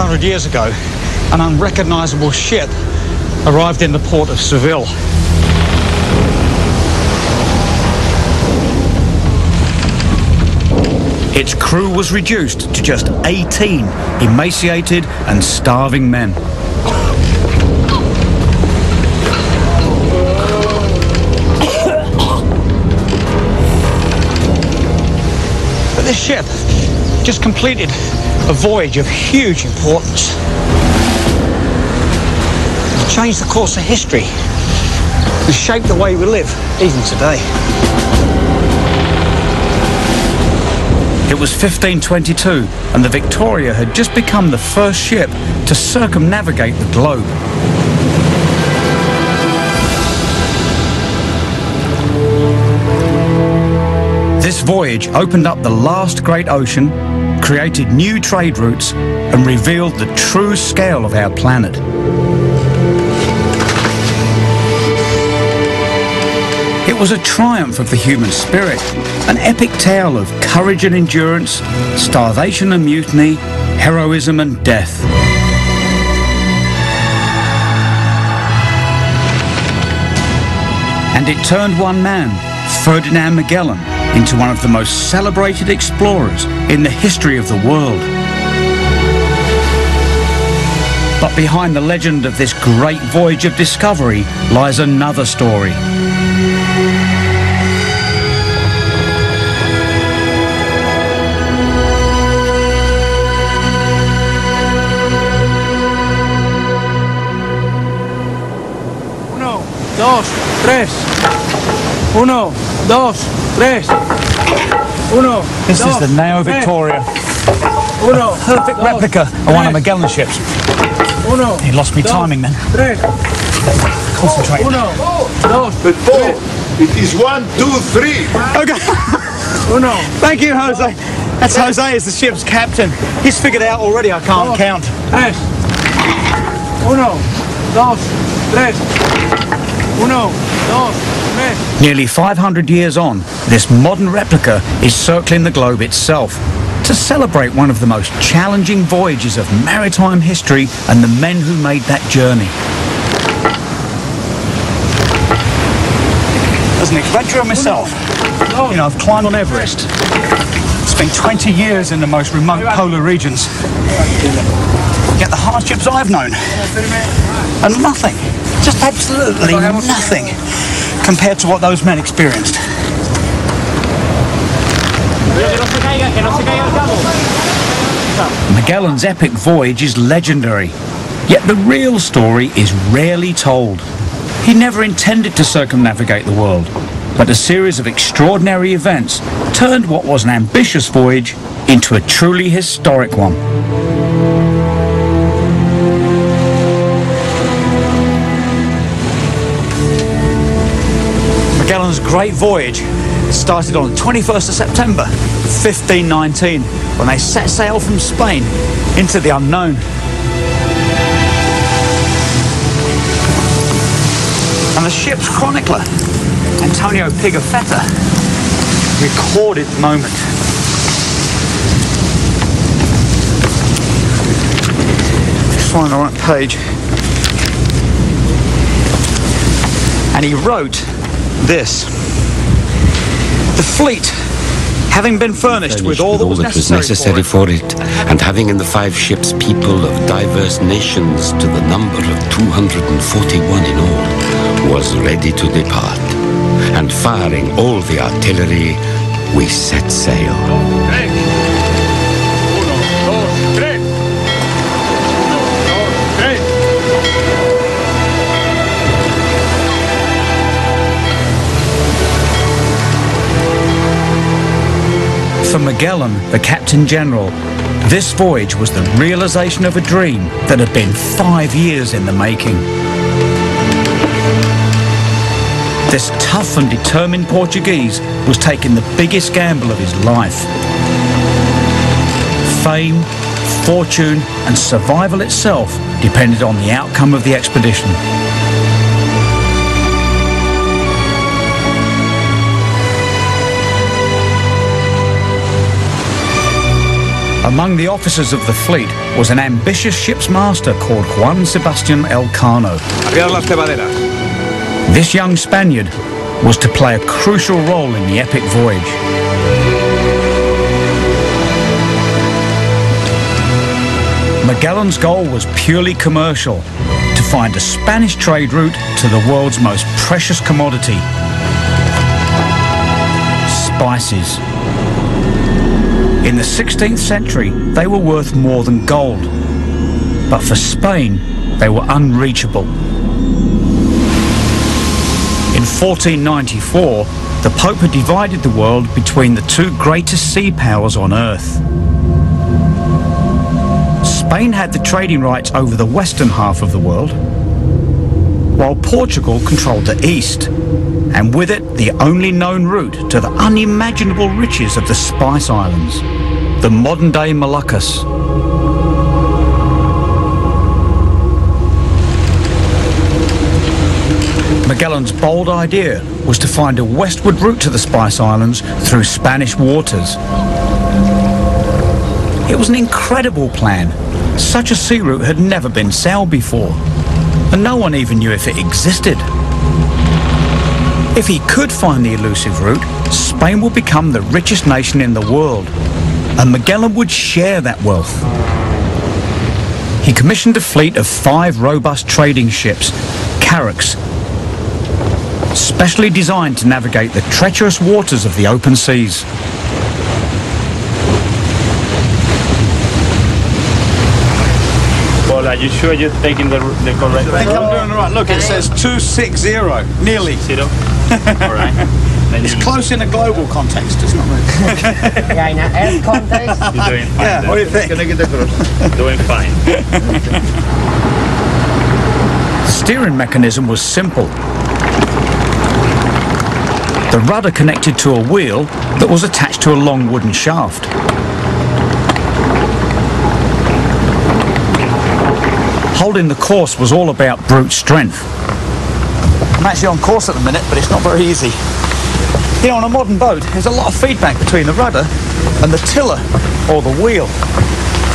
500 years ago, an unrecognisable ship arrived in the port of Seville. Its crew was reduced to just 18 emaciated and starving men. But this ship just completed a voyage of huge importance. It changed the course of history and shaped the way we live even today. It was 1522 and the Victoria had just become the first ship to circumnavigate the globe. This voyage opened up the last great ocean, created new trade routes and revealed the true scale of our planet. It was a triumph of the human spirit, an epic tale of courage and endurance, starvation and mutiny, heroism and death. And it turned one man, Ferdinand Magellan, into one of the most celebrated explorers in the history of the world. But behind the legend of this great voyage of discovery lies another story. Dos, tres. Uno, dos, tres. Uno. This dos, is the Nao tres. Victoria, Uno. perfect dos, replica of one of tres. Magellan's ships. Uno. He lost me dos, timing then. Tres. Concentrate. Uno, dos, But Paul, it is one, two, three. Okay. uno. Thank you, Jose. That's Jose as the ship's captain. He's figured out already I can't dos, count. Tres. Uno, dos, tres. Uno, dos, tres. Nearly 500 years on, this modern replica is circling the globe itself to celebrate one of the most challenging voyages of maritime history and the men who made that journey. As an adventurer myself, you know, I've climbed on Everest. Spent 20 years in the most remote polar regions. Yet the hardships I've known, and nothing, just absolutely nothing, compared to what those men experienced. Magellan's epic voyage is legendary, yet the real story is rarely told. He never intended to circumnavigate the world, but a series of extraordinary events turned what was an ambitious voyage into a truly historic one. Great voyage started on the 21st of September 1519 when they set sail from Spain into the unknown. And the ship's chronicler, Antonio Pigafetta, recorded the moment. Just find the right page. And he wrote this. The fleet, having been furnished with all that was that was necessary, necessary for for it, and having in the five ships people of diverse nations to the number of 241 in all, was ready to depart. And firing all the artillery, we set sail. For Magellan, the Captain General, this voyage was the realization of a dream that had been five years in the making. This tough and determined Portuguese was taking the biggest gamble of his life. Fame, fortune and survival itself depended on the outcome of the expedition. Among the officers of the fleet was an ambitious ship's master called Juan Sebastian Elcano. This young Spaniard was to play a crucial role in the epic voyage. Magellan's goal was purely commercial, to find a Spanish trade route to the world's most precious commodity, spices. In the 16th century, they were worth more than gold. But for Spain, they were unreachable. In 1494, the Pope had divided the world between the two greatest sea powers on Earth. Spain had the trading rights over the western half of the world, while Portugal controlled the east, and with it the only known route to the unimaginable riches of the Spice Islands, the modern-day Moluccas. Magellan's bold idea was to find a westward route to the Spice Islands through Spanish waters. It was an incredible plan. Such a sea route had never been sailed before, and no one even knew if it existed. If he could find the elusive route, Spain would become the richest nation in the world, and Magellan would share that wealth. He commissioned a fleet of five robust trading ships, carracks, specially designed to navigate the treacherous waters of the open seas. Well, are you sure you're taking the, the correct I think I'm doing the right. Look, it says 260, nearly. zero? All right. Then It's close in a global context, it's not really. Yeah, in a Earth context. You're doing fine. Yeah, what do you think? Can I get across? Doing fine. The steering mechanism was simple. The rudder connected to a wheel that was attached to a long wooden shaft. Holding the course was all about brute strength. I'm actually on course at the minute, but it's not very easy. You know, on a modern boat, there's a lot of feedback between the rudder and the tiller or the wheel.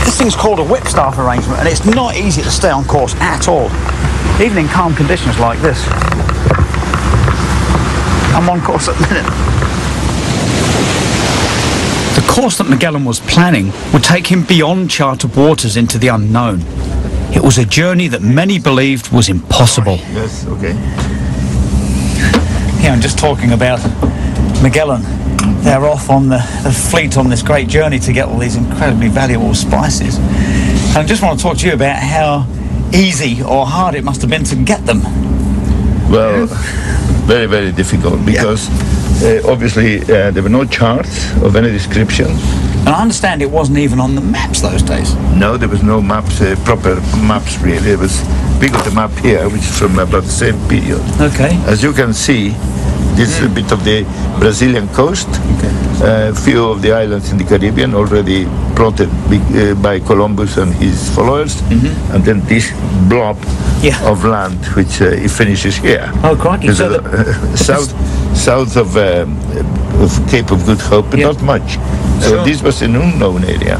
This thing's called a whipstaff arrangement, and it's not easy to stay on course at all, even in calm conditions like this. I'm on course at the minute. The course that Magellan was planning would take him beyond charted waters into the unknown. It was a journey that many believed was impossible. Yes, okay. Yeah, I'm just talking about Magellan. They're off on the, the fleet on this great journey to get all these incredibly valuable spices. And I just want to talk to you about how easy or hard it must have been to get them. Well, very, very difficult because uh, obviously uh, there were no charts of any description. And I understand it wasn't even on the maps those days. No, there was no maps, uh, proper maps really. It was, we got a map here, which is from about the same period. Okay. As you can see, this is a bit of the Brazilian coast. A few of the islands in the Caribbean already plotted be- uh, by Columbus and his followers. And then this blob Yeah. of land, which uh, it finishes here. Oh, crikey. So a- the- south, south of, um, of Cape of Good Hope, but Yeah. not much. So Sure. this was an unknown area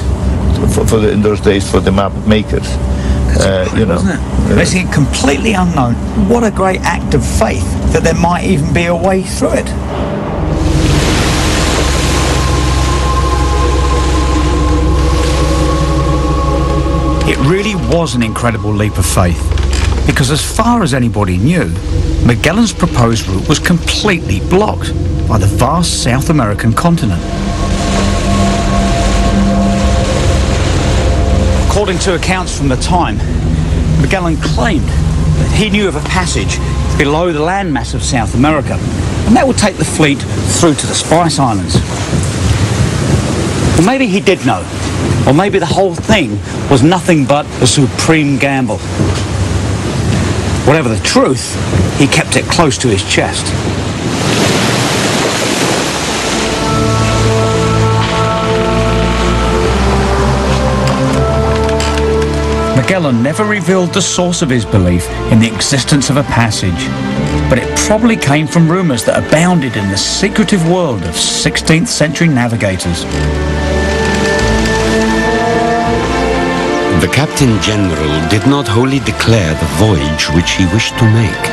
for, for the, in those days for the map makers. Uh, you know, Wasn't it? Basically, completely unknown. What a great act of faith that there might even be a way through it. It really was an incredible leap of faith. Because as far as anybody knew, Magellan's proposed route was completely blocked by the vast South American continent. According to accounts from the time, Magellan claimed that he knew of a passage below the landmass of South America, and that would take the fleet through to the Spice Islands. Well, maybe he did know, or maybe the whole thing was nothing but a supreme gamble. Whatever the truth, he kept it close to his chest. Magellan never revealed the source of his belief in the existence of a passage, but it probably came from rumours that abounded in the secretive world of 16th century navigators. The Captain General did not wholly declare the voyage which he wished to make,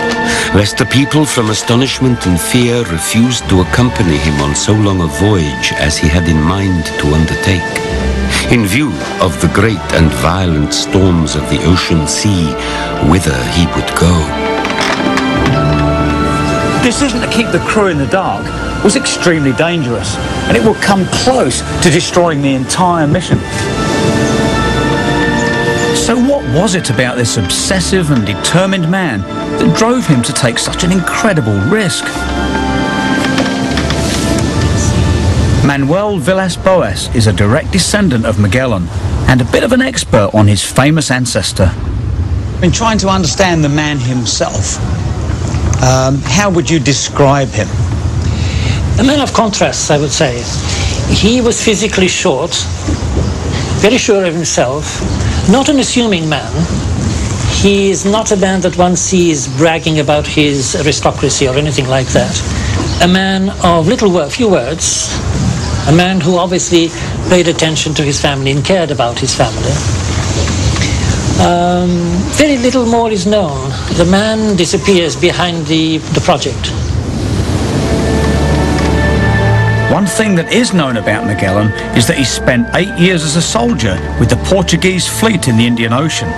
lest the people from astonishment and fear refused to accompany him on so long a voyage as he had in mind to undertake. In view of the great and violent storms of the ocean sea, whither he would go. Decision to keep the crew in the dark was extremely dangerous, and it would come close to destroying the entire mission. So what was it about this obsessive and determined man that drove him to take such an incredible risk? Manuel Villas-Boas is a direct descendant of Magellan and a bit of an expert on his famous ancestor. In trying to understand the man himself, um, how would you describe him? A man of contrasts, I would say. He was physically short, very sure of himself, not an assuming man. He is not a man that one sees bragging about his aristocracy or anything like that. A man of little word, few words, a man who obviously paid attention to his family and cared about his family. Um, very little more is known. The man disappears behind the, the project. One thing that is known about Magellan is that he spent eight years as a soldier with the Portuguese fleet in the Indian Ocean.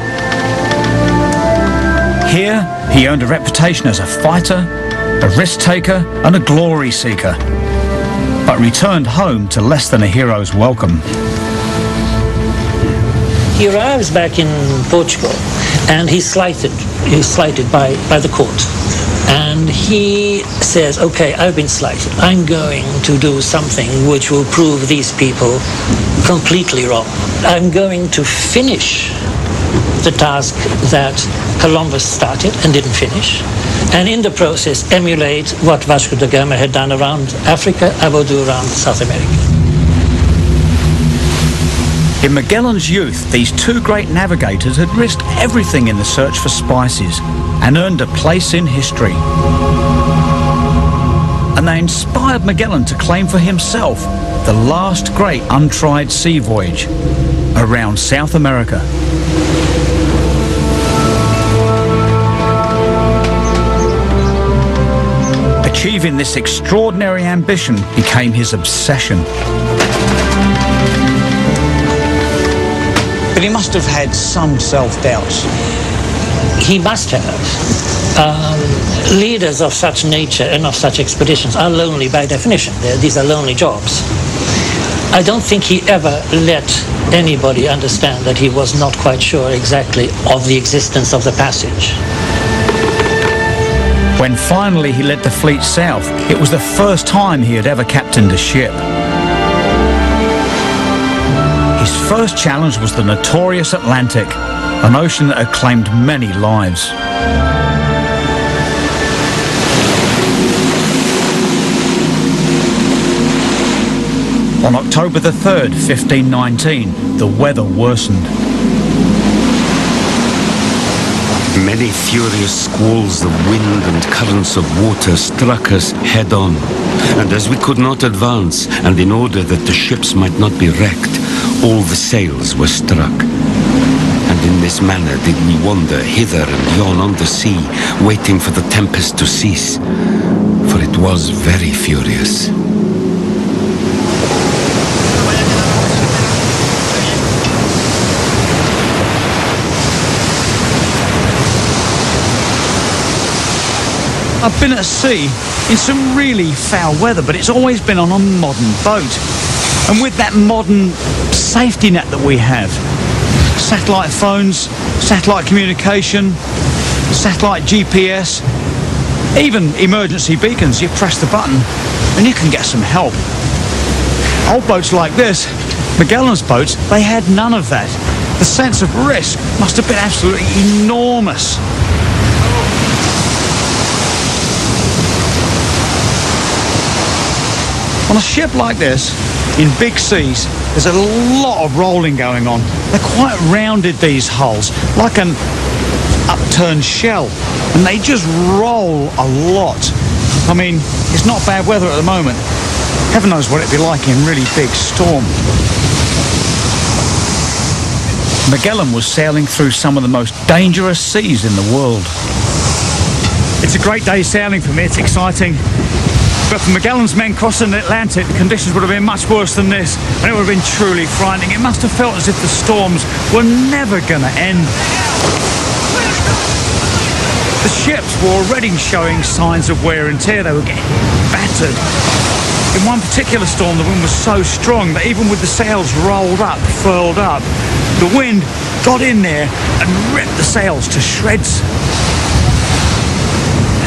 Here, he earned a reputation as a fighter, a risk taker, and a glory seeker, but returned home to less than a hero's welcome. He arrives back in Portugal and he's slighted. He's slighted by, by the court. And he says, okay, I've been slighted. I'm going to do something which will prove these people completely wrong. I'm going to finish the task that Columbus started and didn't finish. And in the process, emulate what Vasco da Gama had done around Africa, I will do around South America. In Magellan's youth, these two great navigators had risked everything in the search for spices and earned a place in history. And they inspired Magellan to claim for himself the last great untried sea voyage around South America. Achieving this extraordinary ambition became his obsession. But he must have had some self-doubts. He must have. Um, leaders of such nature and of such expeditions are lonely by definition. They're, these are lonely jobs. I don't think he ever let anybody understand that he was not quite sure exactly of the existence of the passage. When finally he led the fleet south, it was the first time he had ever captained a ship. His first challenge was the notorious Atlantic, an ocean that had claimed many lives. On October the 3rd, 1519, the weather worsened. Many furious squalls of wind and currents of water struck us head on. And as we could not advance, and in order that the ships might not be wrecked, all the sails were struck. And in this manner did we wander hither and yon on the sea, waiting for the tempest to cease. For it was very furious. I've been at sea in some really foul weather, but it's always been on a modern boat. And with that modern safety net that we have, satellite phones, satellite communication, satellite GPS, even emergency beacons, you press the button and you can get some help. Old boats like this, Magellan's boats, they had none of that. The sense of risk must have been absolutely enormous. On a ship like this, in big seas, there's a lot of rolling going on. They're quite rounded, these hulls, like an upturned shell. And they just roll a lot. I mean, it's not bad weather at the moment. Heaven knows what it'd be like in really big storm. Magellan was sailing through some of the most dangerous seas in the world. It's a great day sailing for me, it's exciting. But for Magellan's men crossing the Atlantic, the conditions would have been much worse than this, and it would have been truly frightening. It must have felt as if the storms were never going to end. The ships were already showing signs of wear and tear. They were getting battered. In one particular storm, the wind was so strong that even with the sails rolled up, furled up, the wind got in there and ripped the sails to shreds.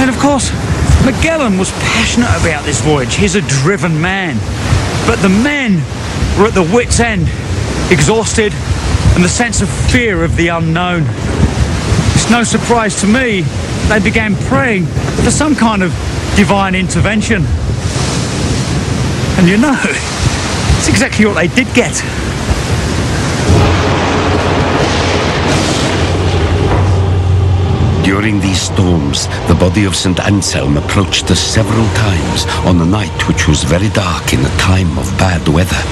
And of course, Magellan was passionate about this voyage. He's a driven man. But the men were at the wit's end, exhausted, and the sense of fear of the unknown. It's no surprise to me they began praying for some kind of divine intervention. And you know, it's exactly what they did get. During these storms, the body of St. Anselm approached us several times on a night which was very dark in a time of bad weather.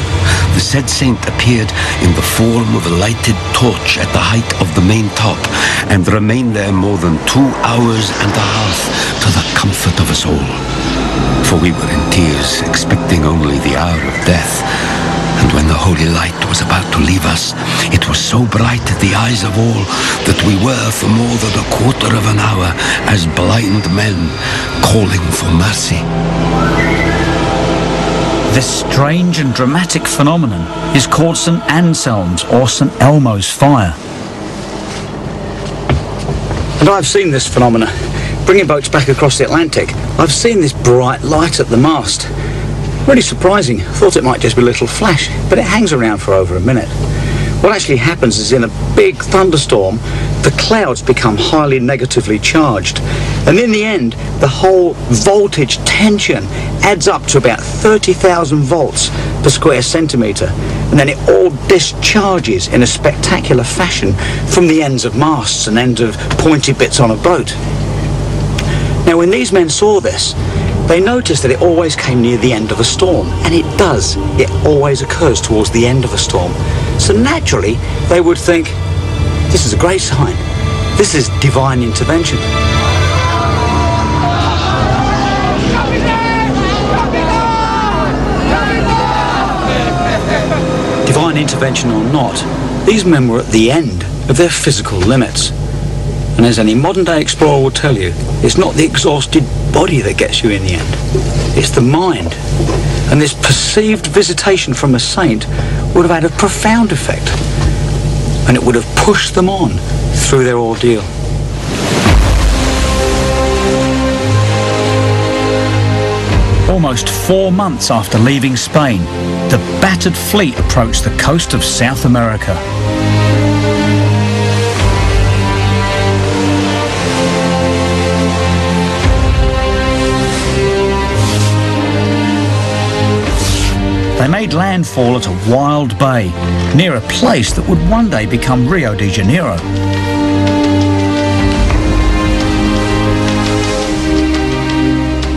The said saint appeared in the form of a lighted torch at the height of the main top and remained there more than two hours and a half to the comfort of us all. For we were in tears, expecting only the hour of death. And when the holy light was about to leave us, it was so bright at the eyes of all that we were for more than a quarter of an hour as blind men calling for mercy. This strange and dramatic phenomenon is called St. Anselm's or St. Elmo's fire. And I've seen this phenomena. Bringing boats back across the Atlantic, I've seen this bright light at the mast. Really surprising. Thought it might just be a little flash, but it hangs around for over a minute. What actually happens is in a big thunderstorm, the clouds become highly negatively charged. And in the end, the whole voltage tension adds up to about 30,000 volts per square centimetre. And then it all discharges in a spectacular fashion from the ends of masts and ends of pointy bits on a boat. Now, when these men saw this, they noticed that it always came near the end of a storm, and it does. It always occurs towards the end of a storm. So naturally, they would think, this is a great sign. This is divine intervention. Divine intervention or not, these men were at the end of their physical limits. And as any modern day explorer will tell you, it's not the exhausted body that gets you in the end. It's the mind. And this perceived visitation from a saint would have had a profound effect. And it would have pushed them on through their ordeal. Almost four months after leaving Spain, the battered fleet approached the coast of South America. They made landfall at a wild bay, near a place that would one day become Rio de Janeiro.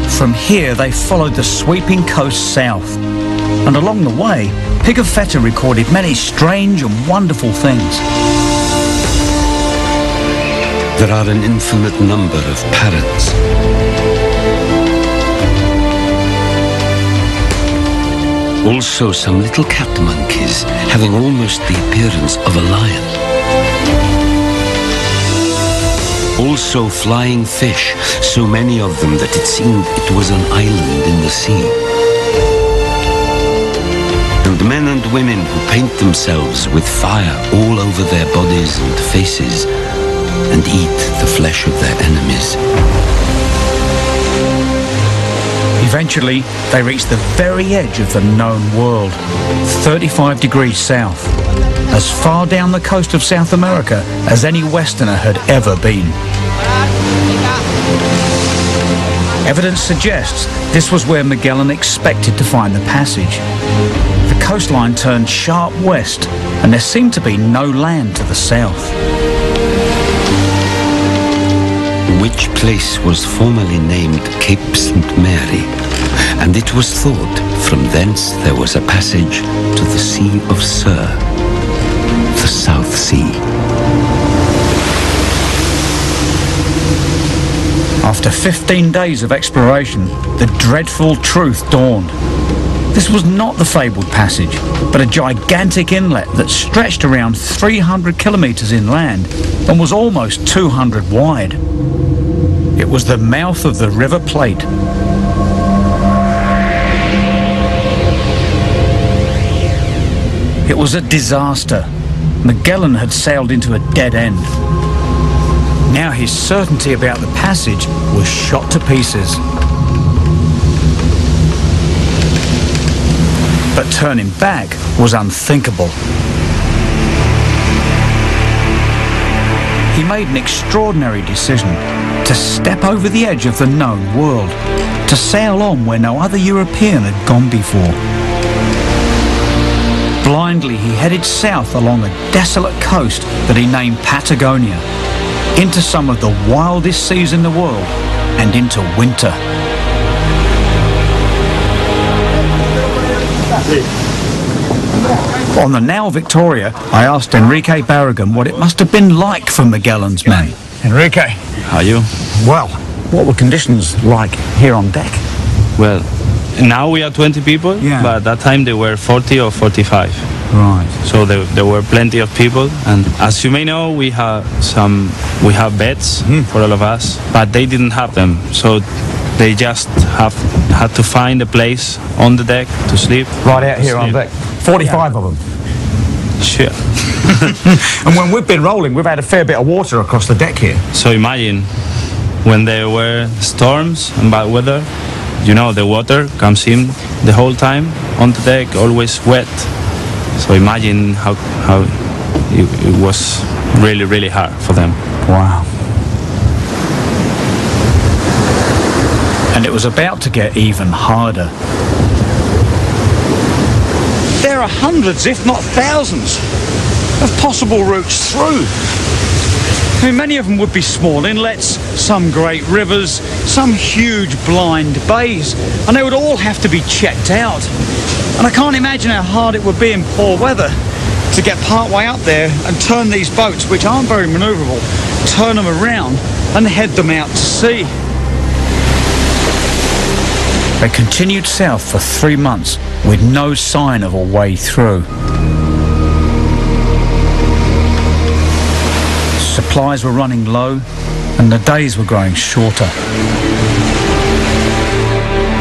From here, they followed the sweeping coast south. And along the way, Pigafetta recorded many strange and wonderful things. There are an infinite number of parrots. Also some little cat monkeys having almost the appearance of a lion. Also flying fish, so many of them that it seemed it was an island in the sea. And men and women who paint themselves with fire all over their bodies and faces and eat the flesh of their enemies. Eventually, they reached the very edge of the known world, 35 degrees south, as far down the coast of South America as any Westerner had ever been. Evidence suggests this was where Magellan expected to find the passage. The coastline turned sharp west, and there seemed to be no land to the south. Which place was formerly named Cape St. Mary, and it was thought from thence there was a passage to the Sea of Sur. The South Sea. After 15 days of exploration, the dreadful truth dawned. This was not the fabled passage, but a gigantic inlet that stretched around 300 kilometres inland and was almost 200 wide. It was the mouth of the River Plate. It was a disaster. Magellan had sailed into a dead end. Now his certainty about the passage was shot to pieces. But turning back was unthinkable. He made an extraordinary decision to step over the edge of the known world, to sail on where no other European had gone before. Blindly, he headed south along a desolate coast that he named Patagonia, into some of the wildest seas in the world, and into winter. On the Nao Victoria, I asked Enrique Barragan what it must have been like for Magellan's men. Enrique, How are you? well, what were conditions like here on deck? Well, now we are 20 people, Yeah. but at that time they were 40 or 45. Right. So there, there were plenty of people, and as you may know, we have some we have beds hmm. for all of us, but they didn't have them. So they just have had to find a place on the deck to sleep. Right out to here on deck. 45 of them. Sure. And when we've been rolling, we've had a fair bit of water across the deck here. So imagine when there were storms and bad weather, you know, the water comes in the whole time on the deck, always wet. So imagine how, how it, it was really, really hard for them. Wow. And it was about to get even harder. There are hundreds, if not thousands, of possible routes through. I mean, many of them would be small inlets, some great rivers, some huge blind bays, and they would all have to be checked out. And I can't imagine how hard it would be in poor weather to get part way up there and turn these boats, which aren't very manoeuvrable, turn them around and head them out to sea. They continued south for three months with no sign of a way through. Supplies were running low and the days were growing shorter.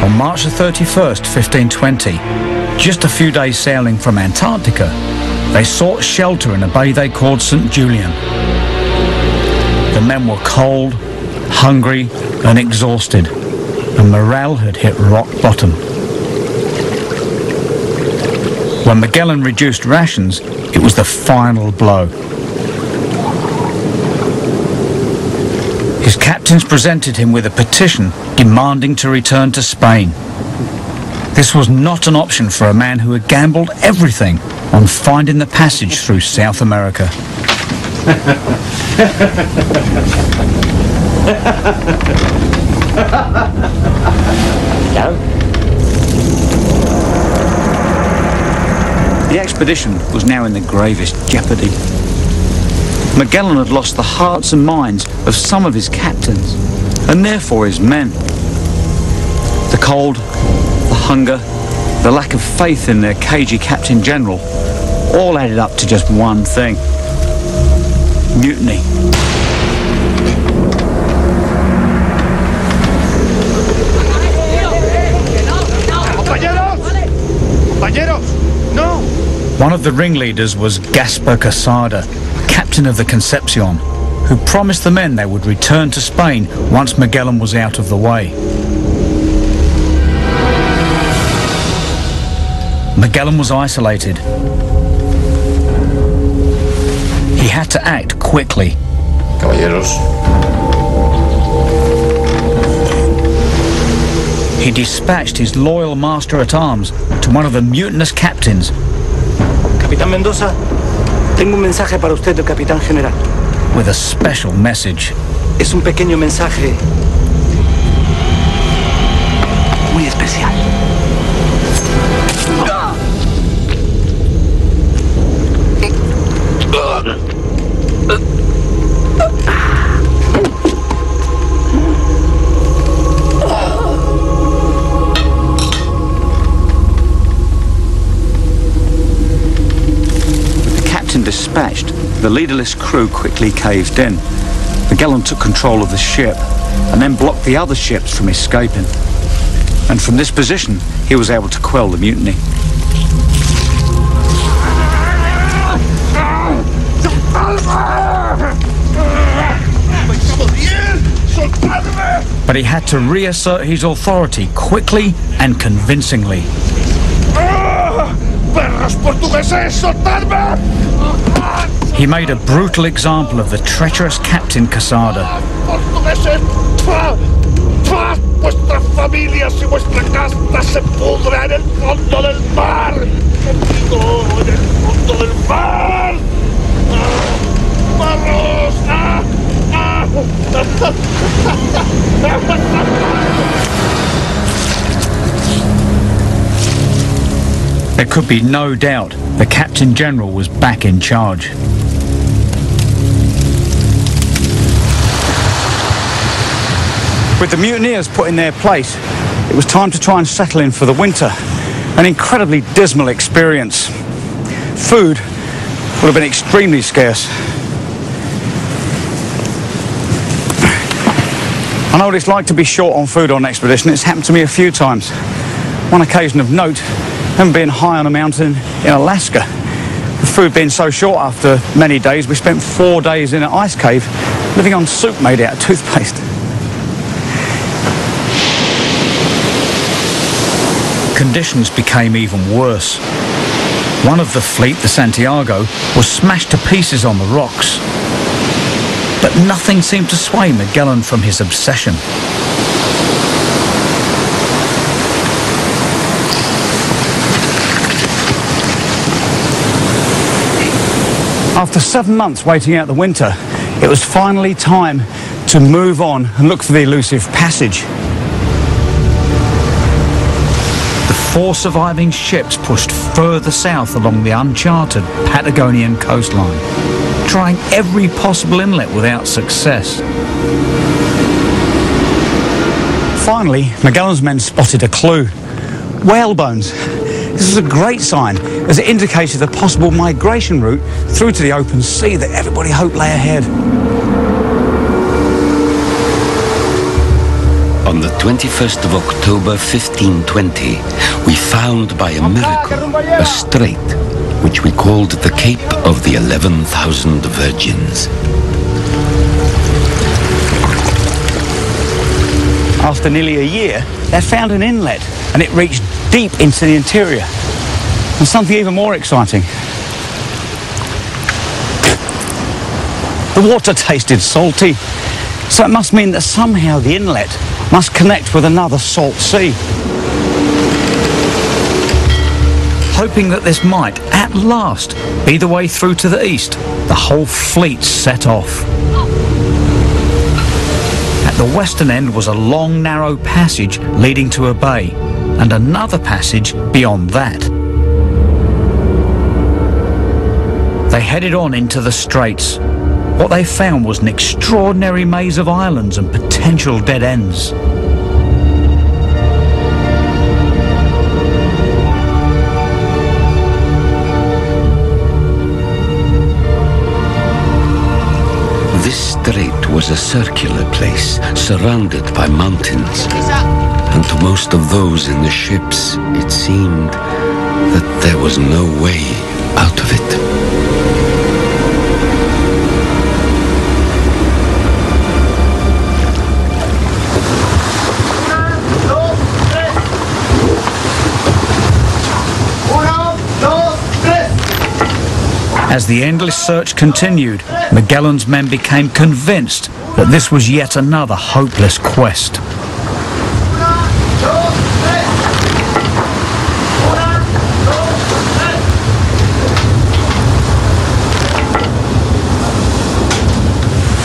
On March the 31st, 1520, just a few days sailing from Antarctica, they sought shelter in a bay they called St. Julian. The men were cold, hungry and exhausted, and morale had hit rock bottom. When Magellan reduced rations, it was the final blow. His captains presented him with a petition demanding to return to Spain. This was not an option for a man who had gambled everything on finding the passage through South America. The expedition was now in the gravest jeopardy. Magellan had lost the hearts and minds of some of his captains, and therefore his men. The cold, the hunger, the lack of faith in their cagey Captain General all added up to just one thing. Mutiny. One of the ringleaders was Gaspar Quesada, captain of the Concepcion, who promised the men they would return to Spain once Magellan was out of the way. Magellan was isolated. He had to act quickly. Caballeros, He dispatched his loyal master-at-arms to one of the mutinous captains Capitán Mendoza, tengo un mensaje para usted del capitán general. with a special message. Es un pequeño mensaje the leaderless crew quickly caved in. Magellan took control of the ship and then blocked the other ships from escaping. And from this position, he was able to quell the mutiny. But he had to reassert his authority quickly and convincingly. Ah, ¡Perros portugueses, soltadme! He made a brutal example of the treacherous Captain Quesada. ¡Portugueses! ¡Pah! ¡Pah! Vuestras familias y vuestra casta se pudra en el fondo del mar. Contigo en el fondo del mar. ¡Ah! ¡Ah! There could be no doubt the Captain General was back in charge. With the mutineers put in their place, it was time to try and settle in for the winter. An incredibly dismal experience. Food would have been extremely scarce. I know what it's like to be short on food on an expedition. It's happened to me a few times. One occasion of note, and being high on a mountain in Alaska. The food being so short after many days, we spent four days in an ice cave living on soup made out of toothpaste. Conditions became even worse. One of the fleet, the Santiago, was smashed to pieces on the rocks. But nothing seemed to sway Magellan from his obsession. After seven months waiting out the winter, it was finally time to move on and look for the elusive passage. Four surviving ships pushed further south along the uncharted Patagonian coastline, trying every possible inlet without success. Finally, Magellan's men spotted a clue. Whale bones. This was a great sign as it indicated a possible migration route through to the open sea that everybody hoped lay ahead. On the 21st of October 1520, we found by a miracle a strait which we called the Cape of the 11,000 Virgins. After nearly a year, they found an inlet and it reached deep into the interior. And something even more exciting. The water tasted salty, so it must mean that somehow the inlet must connect with another salt sea. Hoping that this might, at last, be the way through to the east, the whole fleet set off. At the western end was a long, narrow passage leading to a bay, and another passage beyond that. They headed on into the straits. What they found was an extraordinary maze of islands and potential dead ends. This strait was a circular place surrounded by mountains. And to most of those in the ships, it seemed that there was no way out of it. As the endless search continued, Magellan's men became convinced that this was yet another hopeless quest.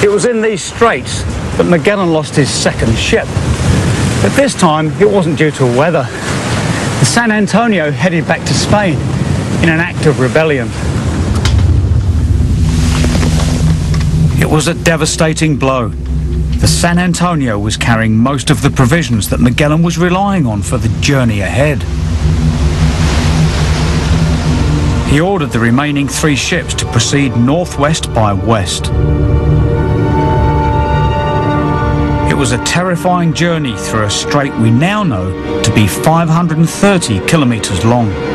It was in these straits that Magellan lost his second ship. But this time, it wasn't due to weather. The San Antonio headed back to Spain in an act of rebellion. It was a devastating blow. The San Antonio was carrying most of the provisions that Magellan was relying on for the journey ahead. he ordered the remaining three ships to proceed northwest by west. It was a terrifying journey through a strait we now know to be 530 kilometres long.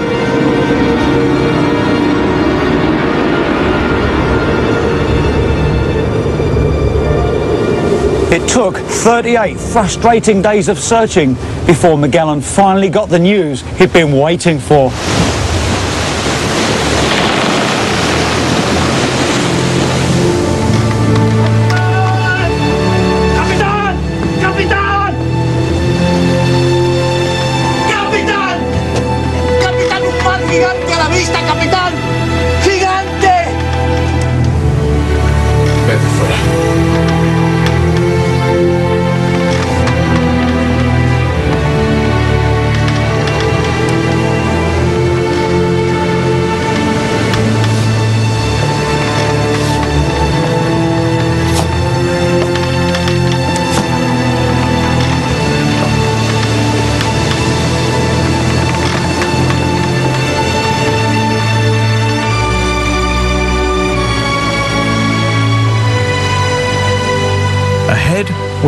38 frustrating days of searching before Magellan finally got the news he'd been waiting for.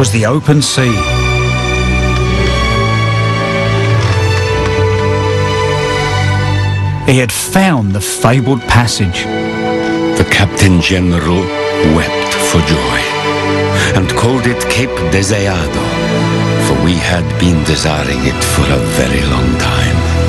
Was the open sea. He had found the fabled passage. The Captain General wept for joy and called it Cape Deseado, for we had been desiring it for a very long time.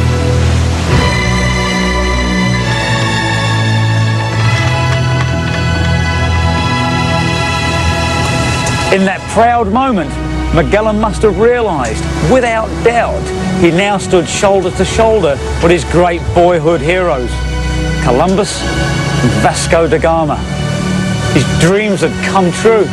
Proud moment, Magellan must have realised, without doubt, he now stood shoulder to shoulder with his great boyhood heroes, Columbus and Vasco da Gama. His dreams had come true.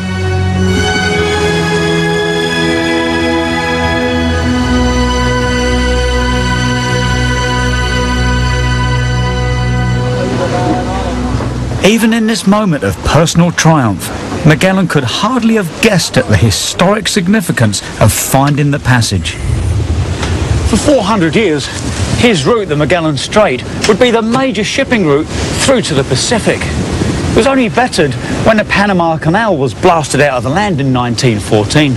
Even in this moment of personal triumph, Magellan could hardly have guessed at the historic significance of finding the passage. For 400 years, his route, the Magellan Strait, would be the major shipping route through to the Pacific. It was only bettered when the Panama Canal was blasted out of the land in 1914.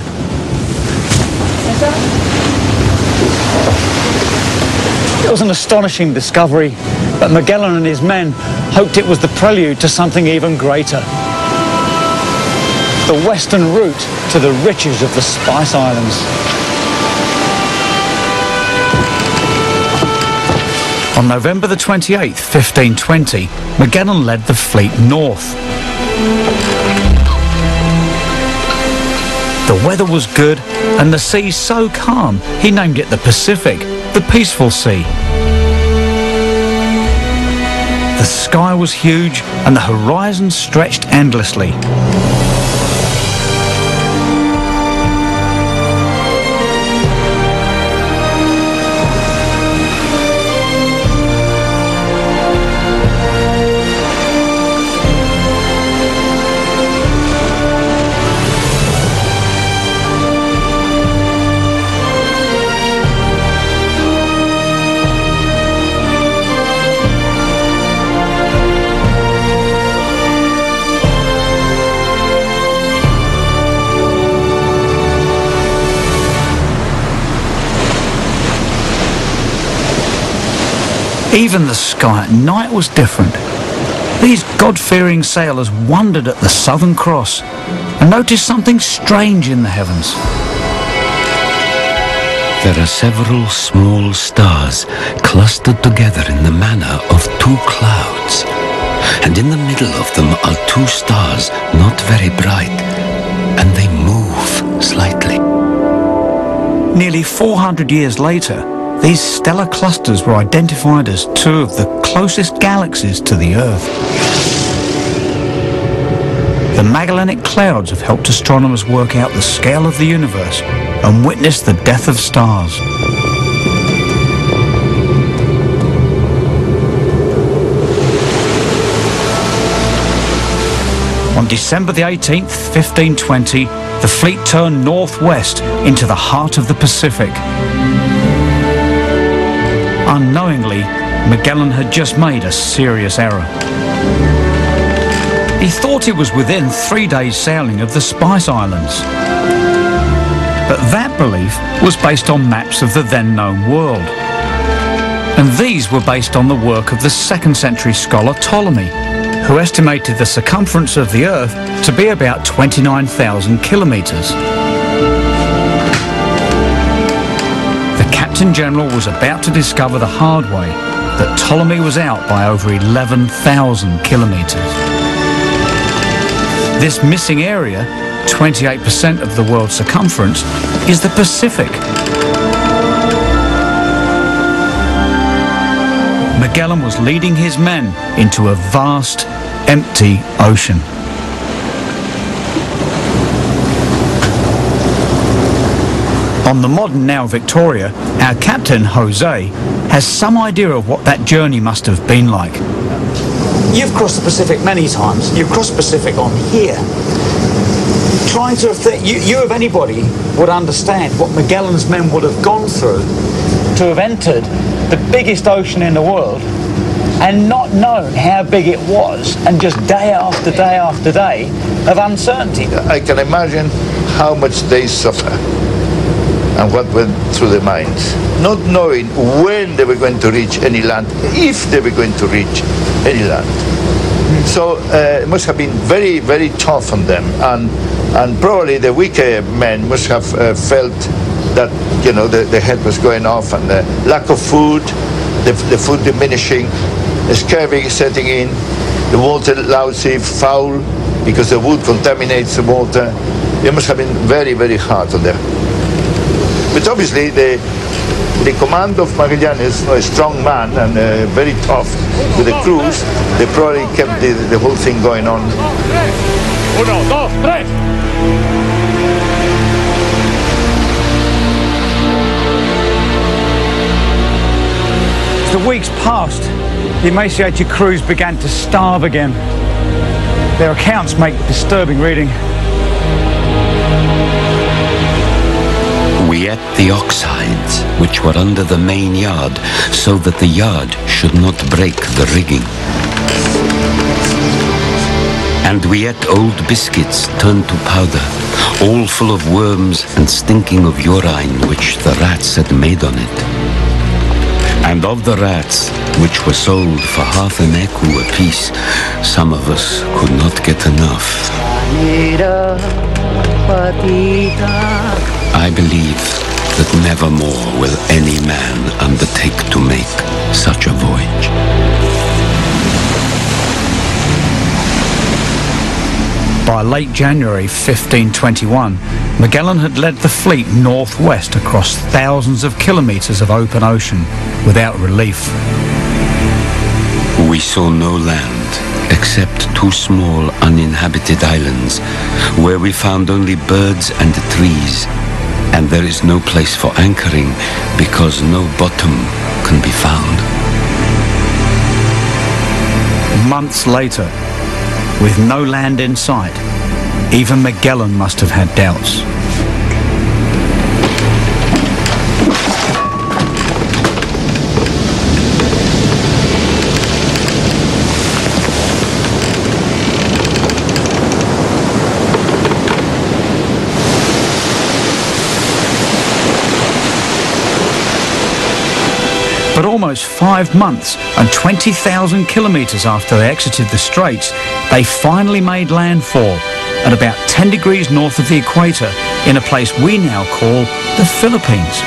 It was an astonishing discovery, but Magellan and his men hoped it was the prelude to something even greater. The western route to the riches of the Spice Islands. On November the 28th, 1520, Magellan led the fleet north. The weather was good and the sea so calm, he named it the Pacific, the peaceful sea. The sky was huge and the horizon stretched endlessly. Even the sky at night was different. These God-fearing sailors wondered at the Southern Cross and noticed something strange in the heavens. There are several small stars clustered together in the manner of two clouds. And in the middle of them are two stars not very bright, and they move slightly. Nearly 400 years later, these stellar clusters were identified as two of the closest galaxies to the Earth. The Magellanic Clouds have helped astronomers work out the scale of the universe and witness the death of stars. On December the 18th, 1520, the fleet turned northwest into the heart of the Pacific. Unknowingly, Magellan had just made a serious error. He thought he was within three days' sailing of the Spice Islands. But that belief was based on maps of the then known world. And these were based on the work of the second century scholar Ptolemy, who estimated the circumference of the Earth to be about 29,000 kilometres. Captain General was about to discover the hard way that Ptolemy was out by over 11,000 kilometres. This missing area, 28% of the world's circumference, is the Pacific. Magellan was leading his men into a vast, empty ocean. On the modern Nao Victoria, our captain, Jose, has some idea of what that journey must have been like. You've crossed the Pacific many times. You've crossed the Pacific on here. Trying to think, you, you of anybody would understand what Magellan's men would have gone through to have entered the biggest ocean in the world and not known how big it was and just day after day after day of uncertainty. I can imagine how much they suffer and what went through their minds, not knowing when they were going to reach any land, if they were going to reach any land. So uh, it must have been very, very tough on them, and and probably the weaker men must have uh, felt that you know the, the head was going off and the lack of food, the, the food diminishing, scurvy setting in, the water lousy, foul, because the wood contaminates the water. It must have been very, very hard on them. But obviously the the command of Magallanes, a strong man and uh, very tough with the crews, they probably kept the, the whole thing going on. Uno, dos, tres. As the weeks passed, the emaciated crews began to starve again. Their accounts make disturbing reading. We ate the ox hides, which were under the main yard, so that the yard should not break the rigging. And we ate old biscuits turned to powder, all full of worms and stinking of urine which the rats had made on it. And of the rats, which were sold for half an ecu apiece, some of us could not get enough. I believe that never more will any man undertake to make such a voyage. By late January 1521, Magellan had led the fleet northwest across thousands of kilometres of open ocean without relief. We saw no land except two small uninhabited islands where we found only birds and trees. And there is no place for anchoring because no bottom can be found. Months later, with no land in sight, even Magellan must have had doubts. But almost five months and 20,000 kilometres after they exited the Straits, they finally made landfall at about 10 degrees north of the equator in a place we now call the Philippines.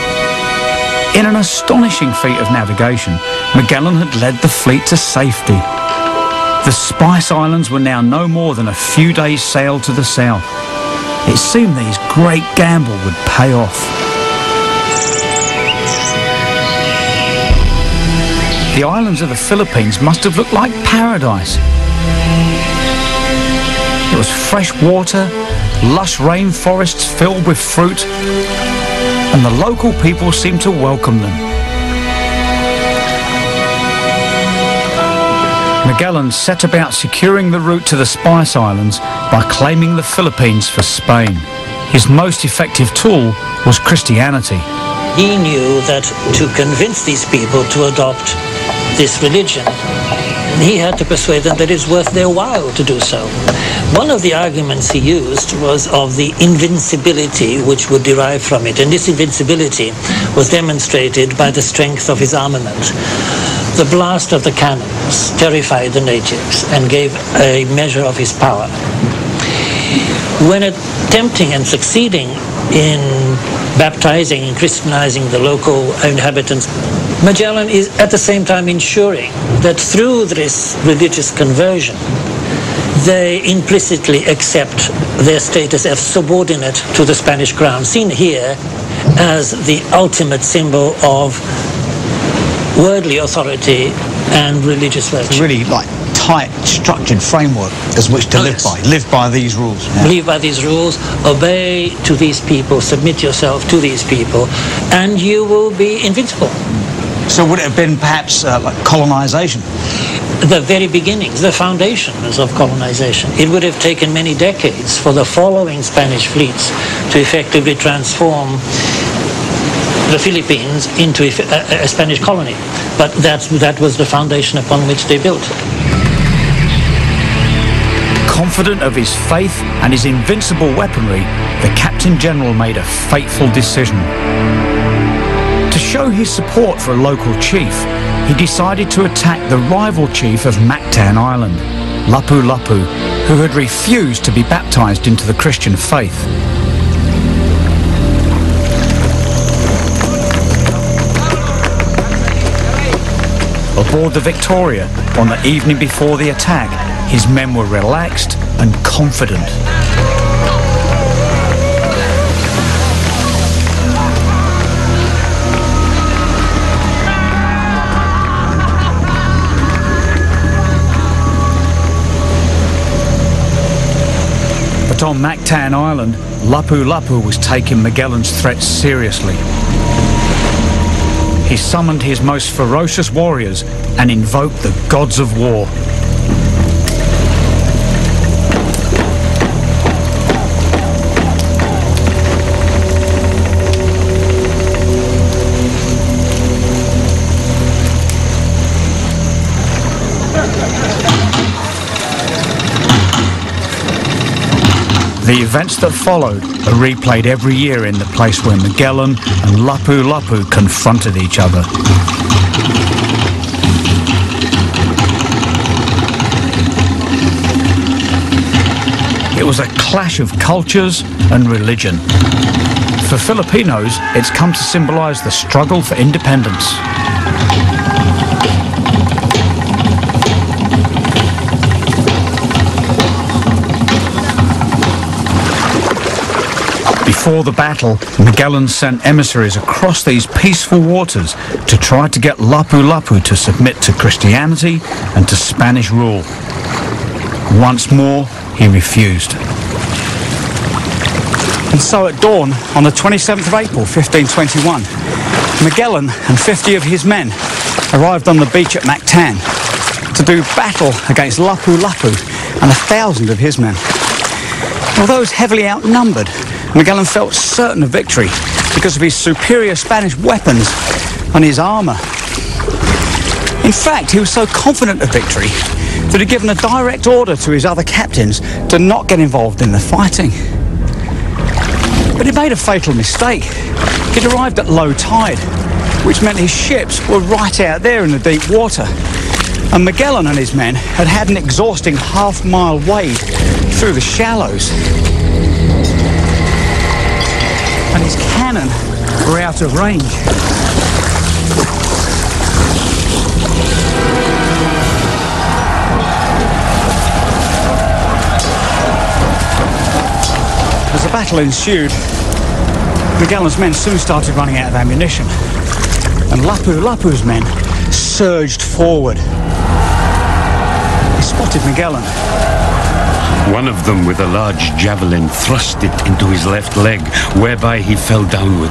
In an astonishing feat of navigation, Magellan had led the fleet to safety. The Spice Islands were now no more than a few days' sail to the south. It seemed that his great gamble would pay off. The islands of the Philippines must have looked like paradise. It was fresh water, lush rainforests filled with fruit, and the local people seemed to welcome them. Magellan set about securing the route to the Spice Islands by claiming the Philippines for Spain. His most effective tool was Christianity. He knew that to convince these people to adopt this religion, he had to persuade them that it's worth their while to do so. One of the arguments he used was of the invincibility which would derive from it, and this invincibility was demonstrated by the strength of his armament. The blast of the cannons terrified the natives and gave a measure of his power. When attempting and succeeding in baptizing and Christianizing the local inhabitants, Magellan is at the same time ensuring that through this religious conversion, they implicitly accept their status as subordinate to the Spanish crown, seen here as the ultimate symbol of worldly authority and religious virtue. Really like tight, structured framework as which to Oh, live yes. by. Live by these rules. Yeah. Live by these rules, obey to these people, submit yourself to these people, and you will be invincible. So would it have been perhaps uh, like colonization? the very beginnings, the foundations of colonization. It would have taken many decades for the following Spanish fleets to effectively transform the Philippines into a, a- a Spanish colony. But that's, that was the foundation upon which they built. Confident of his faith and his invincible weaponry, the Captain General made a fateful decision. To show his support for a local chief, he decided to attack the rival chief of Mactan Island, Lapu Lapu, who had refused to be baptized into the Christian faith. Aboard the Victoria, on the evening before the attack, his men were relaxed and confident. But on Mactan Island, Lapu Lapu was taking Magellan's threats seriously. He summoned his most ferocious warriors and invoked the gods of war. The events that followed are replayed every year in the place where Magellan and Lapu Lapu confronted each other. It was a clash of cultures and religion. For Filipinos, it's come to symbolize the struggle for independence. Before the battle, Magellan sent emissaries across these peaceful waters to try to get Lapu Lapu to submit to Christianity and to Spanish rule. Once more, he refused. And so at dawn, on the 27th of April, 1521, Magellan and 50 of his men arrived on the beach at Mactan to do battle against Lapu Lapu and a thousand of his men. Although he was heavily outnumbered, Magellan felt certain of victory because of his superior Spanish weapons and his armour. In fact, he was so confident of victory that he'd given a direct order to his other captains to not get involved in the fighting. But he made a fatal mistake. He'd arrived at low tide, which meant his ships were right out there in the deep water. And Magellan and his men had had an exhausting half-mile wade through the shallows. And his cannon were out of range. As the battle ensued, Magellan's men soon started running out of ammunition, and Lapu Lapu's men surged forward. Spotted Magellan. One of them, with a large javelin, thrust it into his left leg, whereby he fell downward.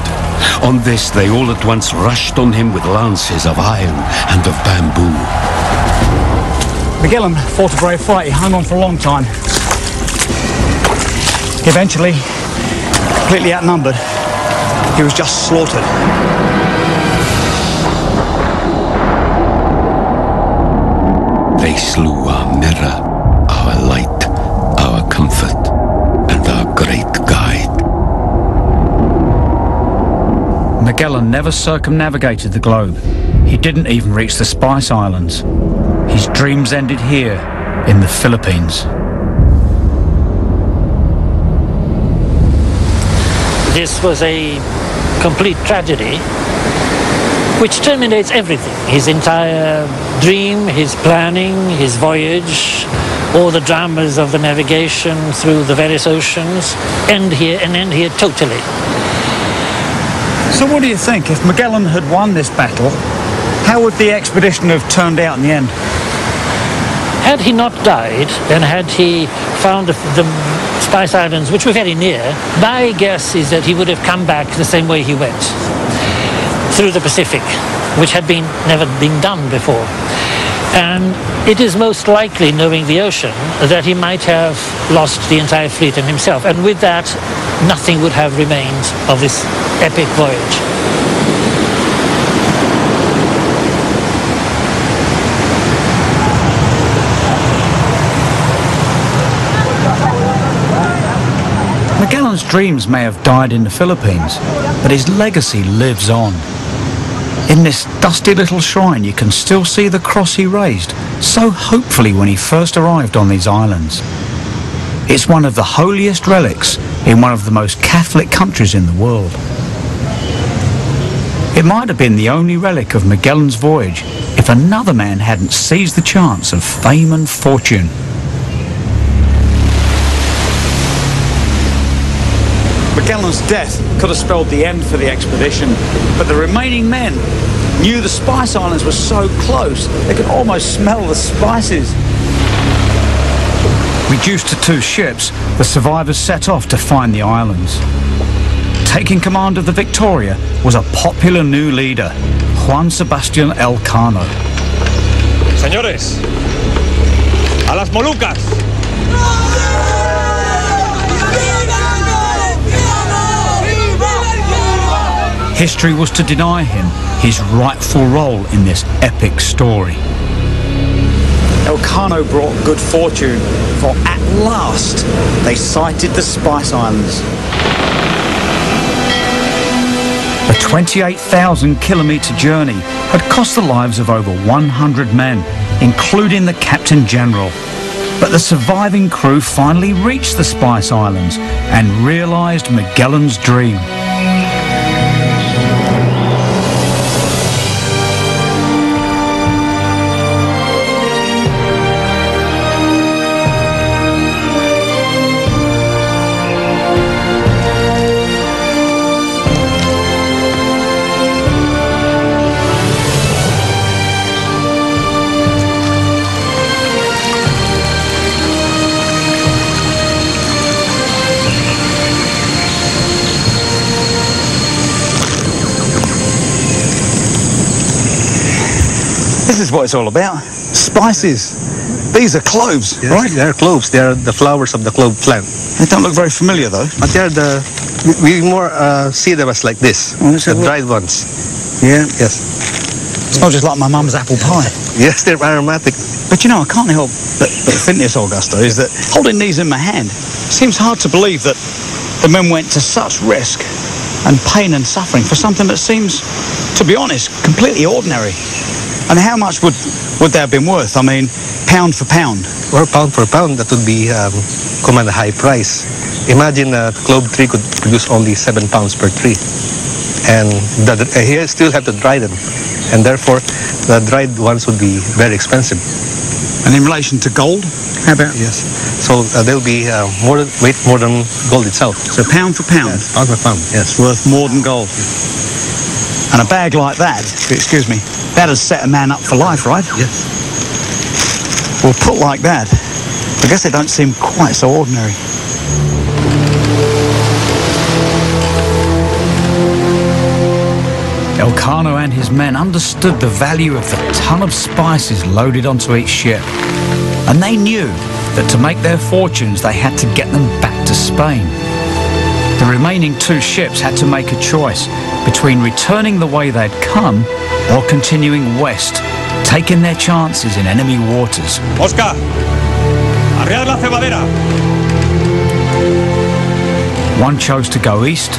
On this, they all at once rushed on him with lances of iron and of bamboo. Magellan fought a brave fight. He hung on for a long time. Eventually, completely outnumbered, he was just slaughtered. They slew our mirror, our light, our comfort, and our great guide. Magellan never circumnavigated the globe. He didn't even reach the Spice Islands. His dreams ended here, in the Philippines. This was a complete tragedy which terminates everything. His entire dream, his planning, his voyage, all the dramas of the navigation through the various oceans end here and end here totally. So what do you think? If Magellan had won this battle, how would the expedition have turned out in the end? Had he not died and had he found the, the Spice Islands, which were very near, my guess is that he would have come back the same way he went, through the Pacific, which had been never been done before. And it is most likely, knowing the ocean, that he might have lost the entire fleet and himself. And with that, nothing would have remained of this epic voyage. Magellan's dreams may have died in the Philippines, but his legacy lives on. In this dusty little shrine, you can still see the cross he raised so hopefully when he first arrived on these islands. It's one of the holiest relics in one of the most Catholic countries in the world. It might have been the only relic of Magellan's voyage if another man hadn't seized the chance of fame and fortune. Magellan's death could have spelled the end for the expedition, but the remaining men knew the Spice Islands were so close they could almost smell the spices. Reduced to two ships, the survivors set off to find the islands. Taking command of the Victoria was a popular new leader, Juan Sebastian Elcano. Señores, a las Molucas. History was to deny him his rightful role in this epic story. Elcano brought good fortune, for at last they sighted the Spice Islands. A 28,000 kilometre journey had cost the lives of over 100 men, including the Captain General. But the surviving crew finally reached the Spice Islands and realised Magellan's dream. This is what it's all about. Spices. These are cloves, Yes, right? They're cloves. They are the flowers of the clove plant. They don't look very familiar though. But they're the we more uh, see them as like this, let's the look. dried ones. Yeah. Yes. Smells just like my mum's apple pie. Yes, they're aromatic. But you know, I can't help but, but think this, Augusto, is that holding these in my hand seems hard to believe that the men went to such risk and pain and suffering for something that seems, to be honest, completely ordinary. And how much would would they have been worth? I mean, pound for pound. Or pound for pound, that would be um, command a high price. Imagine a clove tree could produce only seven pounds per tree, and the, uh, here still have to dry them, and therefore the dried ones would be very expensive. And in relation to gold, how about? Yes. So uh, they'll be uh, more than, weight more than gold itself. So pound for pound, Yes, pound for pound. Yes. worth more than gold. And a bag like that, excuse me, that has set a man up for life, right? Yes. Well, put like that, I guess they don't seem quite so ordinary. Elcano and his men understood the value of the ton of spices loaded onto each ship. And they knew that to make their fortunes, they had to get them back to Spain. The remaining two ships had to make a choice between returning the way they'd come or continuing west taking their chances in enemy waters. Oscar, arriar la cebadera. One chose to go east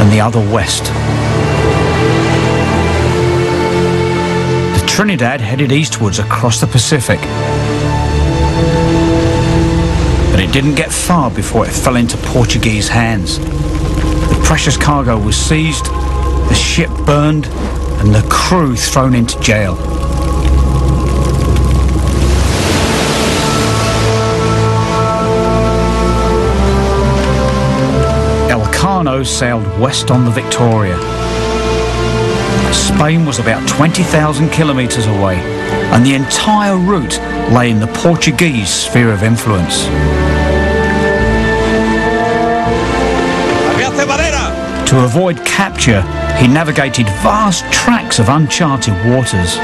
and the other west. The Trinidad headed eastwards across the Pacific. But it didn't get far before it fell into Portuguese hands. The precious cargo was seized, the ship burned, and the crew thrown into jail. Elcano sailed west on the Victoria. Spain was about 20,000 kilometres away, and the entire route lay in the Portuguese sphere of influence. To avoid capture, he navigated vast tracts of uncharted waters.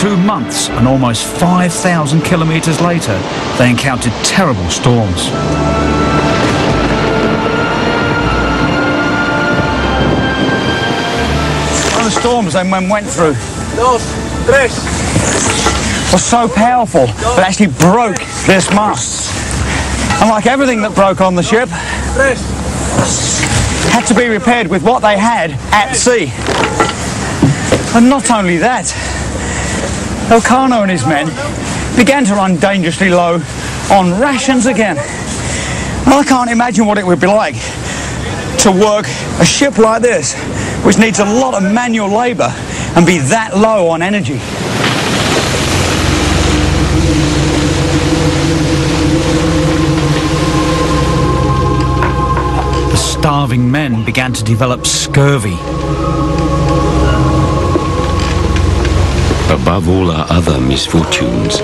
Two months and almost 5,000 kilometres later, they encountered terrible storms. One of the storms they went through was so powerful that it actually broke this mast. And like everything that broke on the ship, had to be repaired with what they had at sea. And not only that, Elcano and his men began to run dangerously low on rations again. I can't imagine what it would be like to work a ship like this, which needs a lot of manual labour, and be that low on energy. Starving men began to develop scurvy. Above all our other misfortunes,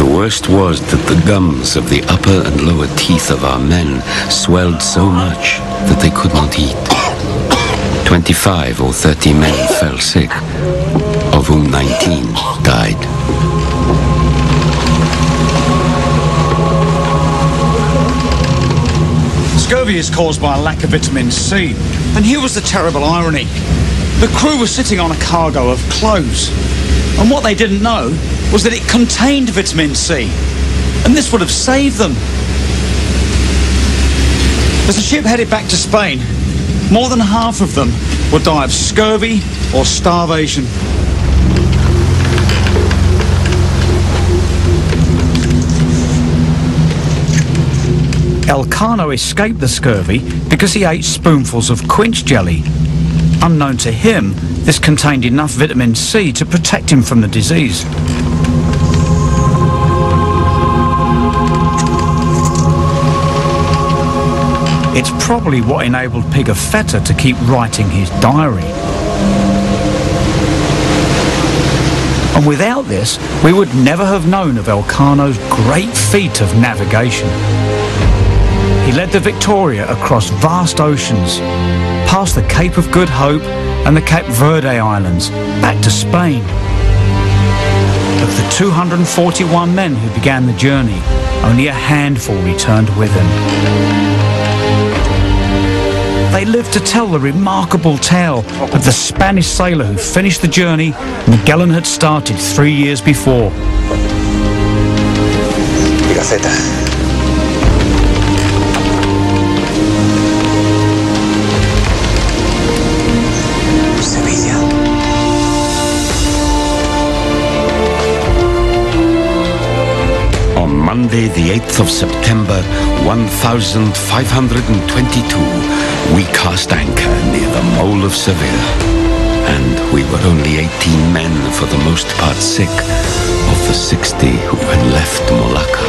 the worst was that the gums of the upper and lower teeth of our men swelled so much that they could not eat. Twenty-five or thirty men fell sick, of whom nineteen died. Scurvy is caused by a lack of vitamin C. And here was the terrible irony. The crew was sitting on a cargo of cloves. And what they didn't know was that it contained vitamin C. And this would have saved them. As the ship headed back to Spain, more than half of them would die of scurvy or starvation. Elcano escaped the scurvy because he ate spoonfuls of quince jelly. Unknown to him, this contained enough vitamin C to protect him from the disease. It's probably what enabled Pigafetta to keep writing his diary. And without this, we would never have known of Elcano's great feat of navigation. He led the Victoria across vast oceans, past the Cape of Good Hope and the Cape Verde Islands, back to Spain. Of the 241 men who began the journey, only a handful returned with him. They lived to tell the remarkable tale of the Spanish sailor who finished the journey Magellan had started three years before. Pigafetta. Monday, the 8th of September, 1522, we cast anchor near the Mole of Seville. And we were only 18 men, for the most part sick, of the 60 who had left Malacca.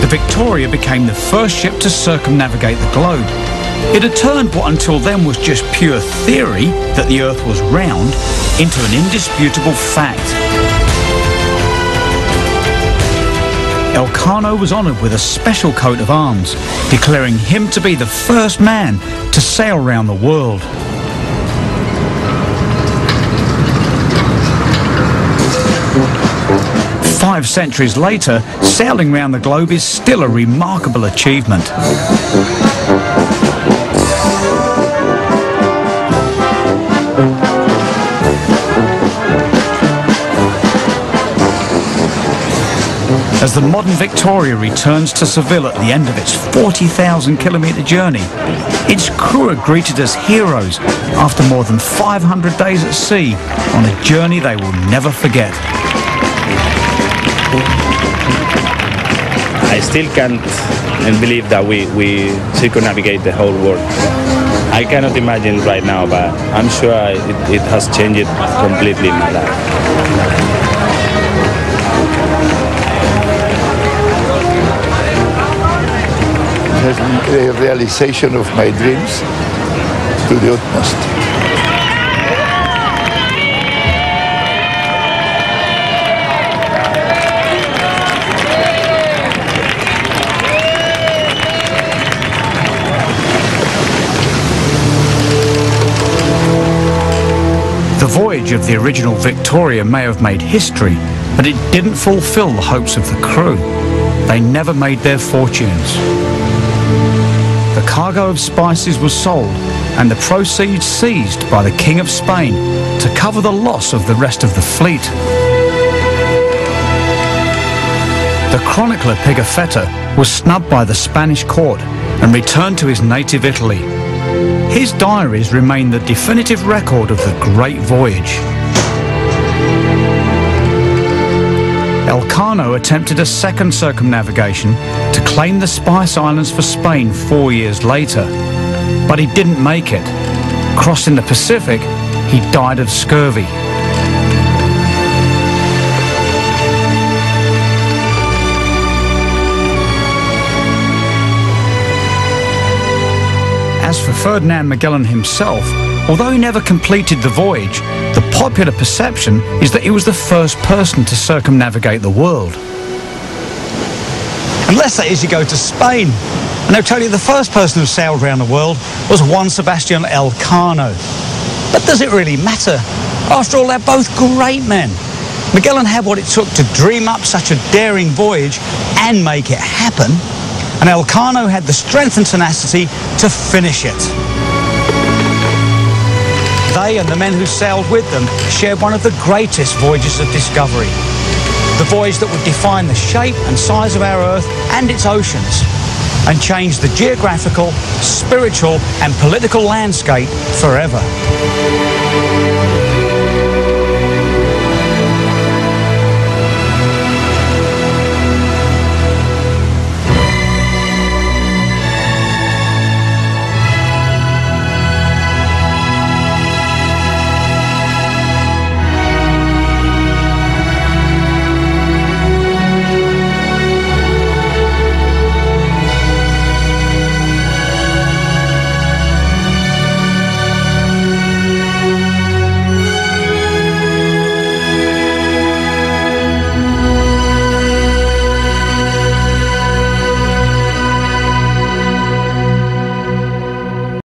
The Victoria became the first ship to circumnavigate the globe. It had turned what until then was just pure theory that the Earth was round into an indisputable fact. Elcano was honoured with a special coat of arms, declaring him to be the first man to sail round the world. Five centuries later, sailing round the globe is still a remarkable achievement. As the modern Victoria returns to Seville at the end of its 40,000 kilometre journey, its crew are greeted as heroes after more than 500 days at sea on a journey they will never forget. I still can't believe that we, we circumnavigate the whole world. I cannot imagine right now, but I'm sure it, it has changed completely my life. A realization of my dreams to the utmost. The voyage of the original Victoria may have made history, but it didn't fulfill the hopes of the crew. They never made their fortunes. Cargo of spices was sold and the proceeds seized by the King of Spain to cover the loss of the rest of the fleet. The chronicler Pigafetta was snubbed by the Spanish court and returned to his native Italy. His diaries remain the definitive record of the Great Voyage. Elcano attempted a second circumnavigation to claim the Spice Islands for Spain four years later, but he didn't make it. Crossing the Pacific, he died of scurvy. As for Ferdinand Magellan himself, although he never completed the voyage, the popular perception is that he was the first person to circumnavigate the world. Unless that is you go to Spain. And they'll tell you the first person who sailed around the world was Juan Sebastian Elcano. But does it really matter? After all, they're both great men. Magellan had what it took to dream up such a daring voyage and make it happen. And Elcano had the strength and tenacity to finish it. They and the men who sailed with them shared one of the greatest voyages of discovery. The voyage that would define the shape and size of our Earth and its oceans and change the geographical, spiritual and political landscape forever.